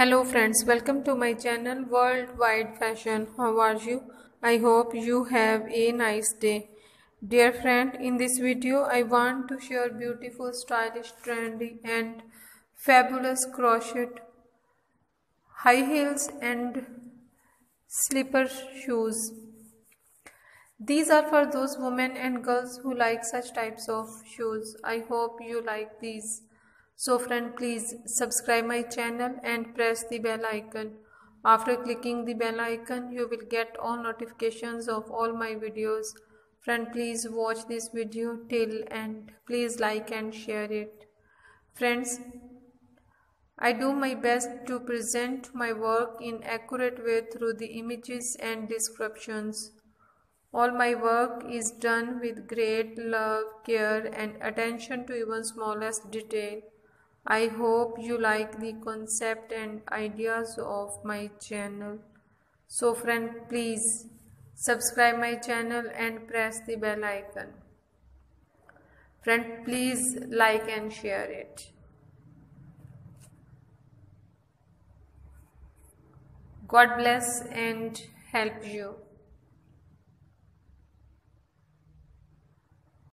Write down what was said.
Hello friends, welcome to my channel Worldwide Fashion. How are you? I hope you have a nice day. Dear friend, in this video I want to share beautiful, stylish, trendy and fabulous crochet high heels and slipper shoes. These are for those women and girls who like such types of shoes. I hope you like these. So friend please subscribe my channel and press the bell icon. After clicking the bell icon you will get all notifications of all my videos. Friend please watch this video till and please like and share it. Friends I do my best to present my work in accurate way through the images and descriptions. All my work is done with great love, care and attention to even smallest detail. I hope you like the concept and ideas of my channel. So friend please subscribe my channel and press the bell icon. Friend please like and share it. God bless and help you.